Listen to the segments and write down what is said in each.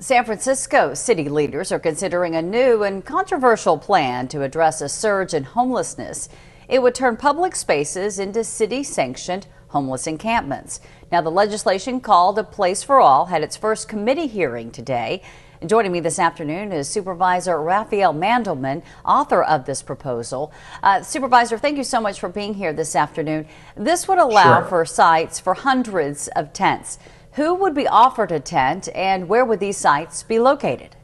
San Francisco city leaders are considering a new and controversial plan to address a surge in homelessness. It would turn public spaces into city sanctioned homeless encampments. Now, the legislation called A Place for All had its first committee hearing today. And joining me this afternoon is Supervisor Rafael Mandelman, author of this proposal. Uh, Supervisor, thank you so much for being here this afternoon. This would allow sure. for sites for hundreds of tents. Who would be offered a tent and where would these sites be located?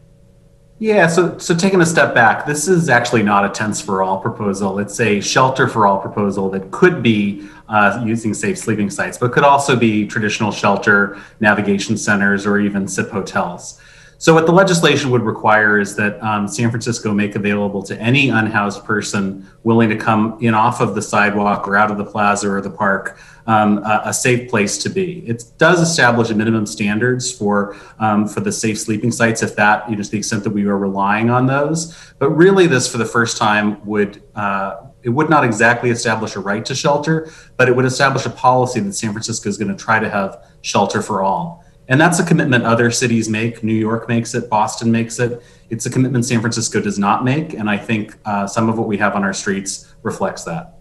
Yeah, so so taking a step back, this is actually not a tents for all proposal. It's a shelter for all proposal that could be uh, using safe sleeping sites, but could also be traditional shelter, navigation centers, or even SIP hotels. So, what the legislation would require is that um, San Francisco make available to any unhoused person willing to come in off of the sidewalk or out of the plaza or the park um, a, a, safe place to be. It does establish a minimum standards for um, for the safe sleeping sites, if that, you know, to the extent that we are relying on those. But really, this for the first time would uh, it would not exactly establish a right to shelter, but it would establish a policy that San Francisco is going to try to have shelter for all. And that's a commitment other cities make. New York makes it, Boston makes it. It's a commitment San Francisco does not make. And I think uh, some of what we have on our streets reflects that.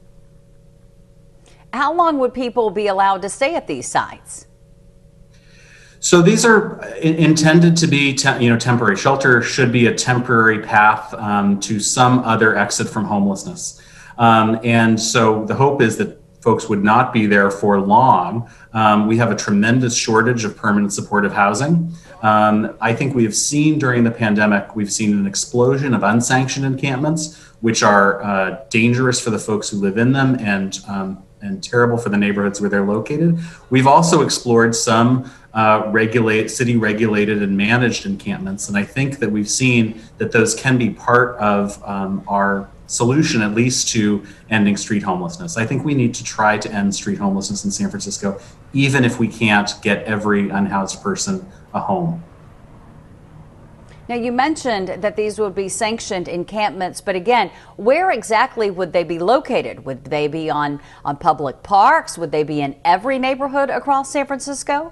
How long would people be allowed to stay at these sites? So these are intended to be, you know, temporary. Shelter should be a temporary path um, to some other exit from homelessness. Um, and so the hope is that folks would not be there for long. Um, we have a tremendous shortage of permanent supportive housing. Um, I think we have seen during the pandemic, we've seen an explosion of unsanctioned encampments, which are uh, dangerous for the folks who live in them and um, and terrible for the neighborhoods where they're located. We've also explored some uh, regulate city regulated and managed encampments, and I think that we've seen that those can be part of um, our solution, at least to ending street homelessness. I think we need to try to end street homelessness in San Francisco, even if we can't get every unhoused person a home. Now, you mentioned that these would be sanctioned encampments, but again, where exactly would they be located? Would they be on, on public parks? Would they be in every neighborhood across San Francisco?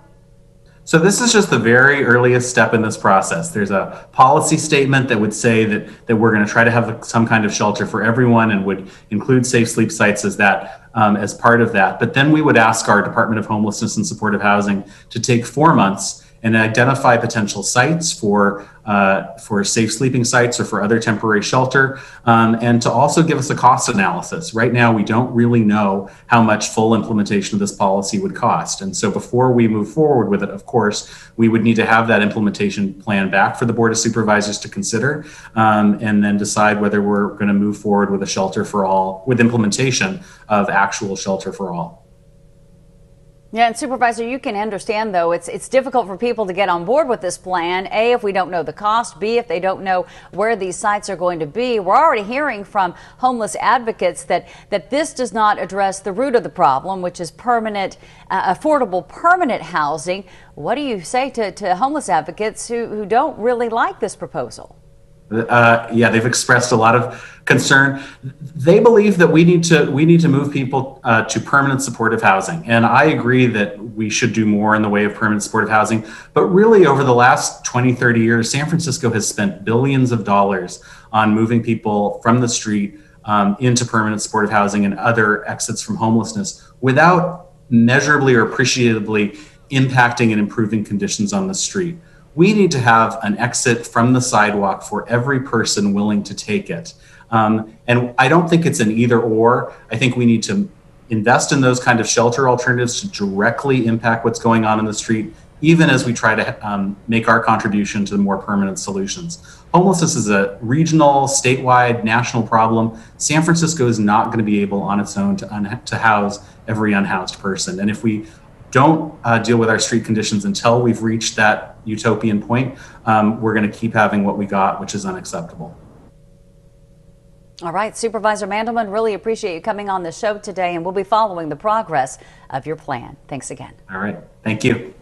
So this is just the very earliest step in this process. There's a policy statement that would say that that we're going to try to have some kind of shelter for everyone and would include safe sleep sites as that um, as part of that. But then we would ask our Department of Homelessness and Supportive Housing to take four months and identify potential sites for uh, for safe sleeping sites or for other temporary shelter, um, and to also give us a cost analysis. Right now, we don't really know how much full implementation of this policy would cost, and so before we move forward with it, of course, we would need to have that implementation plan back for the board of supervisors to consider, um, and then decide whether we're going to move forward with a shelter for all with implementation of actual shelter for all. Yeah, and Supervisor, you can understand though it's it's difficult for people to get on board with this plan. A, if we don't know the cost. B, if they don't know where these sites are going to be. We're already hearing from homeless advocates that that this does not address the root of the problem, which is permanent, uh, affordable, permanent housing. What do you say to, to homeless advocates who, who don't really like this proposal? Uh, yeah, they've expressed a lot of concern. They believe that we need to we need to move people uh, to permanent supportive housing, and I agree that we should do more in the way of permanent supportive housing. But really, over the last 20, 30 years, San Francisco has spent billions of dollars on moving people from the street um, into permanent supportive housing and other exits from homelessness without measurably or appreciably impacting and improving conditions on the street we need to have an exit from the sidewalk for every person willing to take it. Um, and I don't think it's an either or. I think we need to invest in those kind of shelter alternatives to directly impact what's going on in the street, even as we try to um, make our contribution to the more permanent solutions. Homelessness is a regional, statewide, national problem. San Francisco is not going to be able on its own to, to house every unhoused person. And if we don't uh, deal with our street conditions until we've reached that utopian point, um, we're going to keep having what we got, which is unacceptable. All right, Supervisor Mandelman, really appreciate you coming on the show today, and we'll be following the progress of your plan. Thanks again. All right, thank you.